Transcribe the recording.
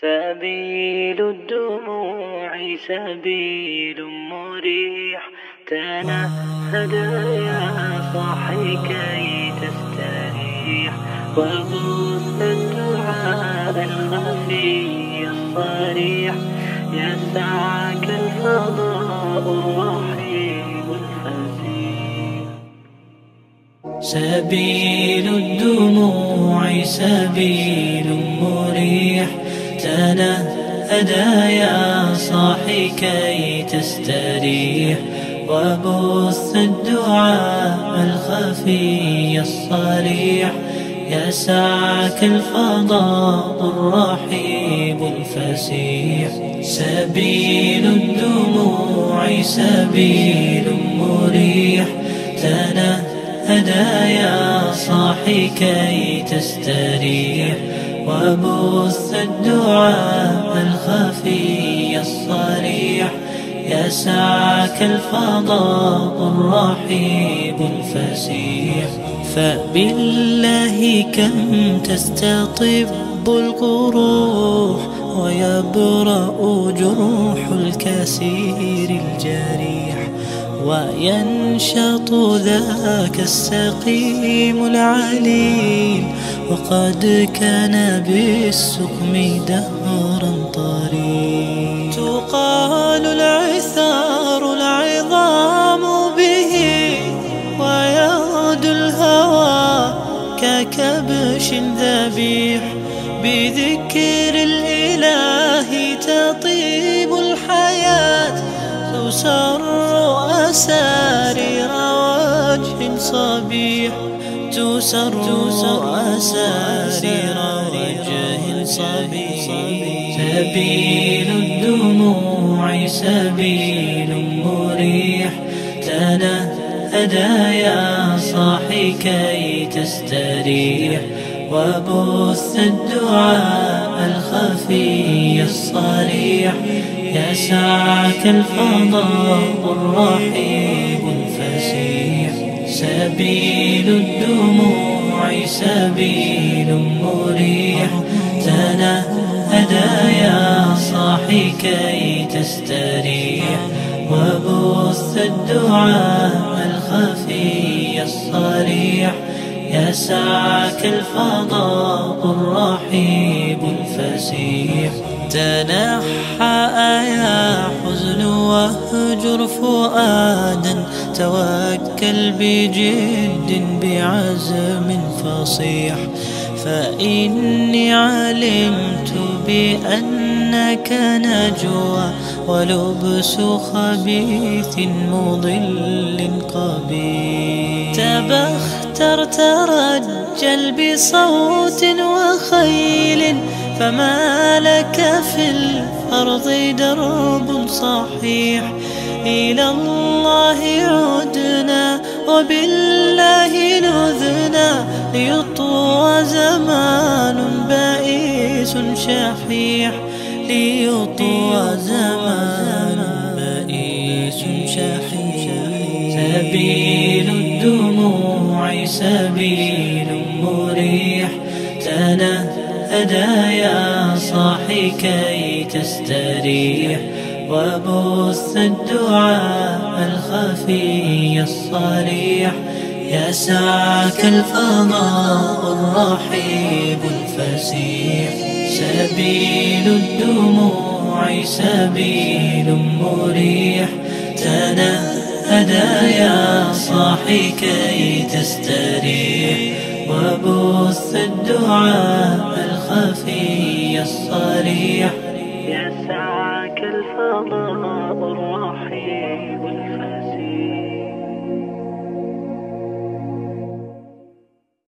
سبيل الدموع سبيل مريح. تنهد يا صاحي كي تستريح. وبث الدعاء الخفي الصريح. يسعك الفضاء الرحيم الفسيح سبيل الدموع سبيل مريح. تنهدى يا صاحي كي تستريح. وبث الدعاء الخفي الصريح. يسعك الفضاء الرحيب الفسيح. سبيل الدموع سبيل مريح. تنهدى يا صاحي كي تستريح. وبث الدعاء الخفي الصريح. يسعك الفضاء الرحيب الفسيح. فبالله كم تستطب القروح ويبرأ جروح الكسير الجريح. وينشط ذاك السقيم العليل وقد كان بالسقم دهرا طريق تقال العثار العظام به ويغدو الهوى ككبش ذبيح. بذكر الإله تطيب الحياة تسر أسارير وجه صبيح تسر أسارير وجه صبيح. سبيل الدموع سبيل مريح تنهدى يا صاحي كي تستريح. وبث الدعاء الخفي الصريح يسعك الفضاء الرحيب الفسيح سبيل الدموع سبيل مريح. تنهدى يا صاحي كي تستريح. وبث الدعاء الخفي الصريح. يسعك الفضاء الرحيب الفسيح. تنحى يا حزن واهجر فؤادا. توكل بجد بعزم فصيح. فإني علمت بأنك نجوى ولبس خبيث مضل قبيح. تبختر ترجل بصوت وخيل فما لك في الأرض درب صحيح إلى الله عدنا وبالله نذنا ليطوى زمان بائس شحيح ليطوى زمان بائس شحيح. سبيل سبيل مريح. تنهدى يا صاحي كي تستريح. وبث الدعاء الخفي الصريح. يسعك الفضاء الرحيب الفسيح. سبيل الدموع سبيل مريح. تنهدى يا صاحي كي تستريح وبث الدعاء الخفي الصريح. يسعك الفضاء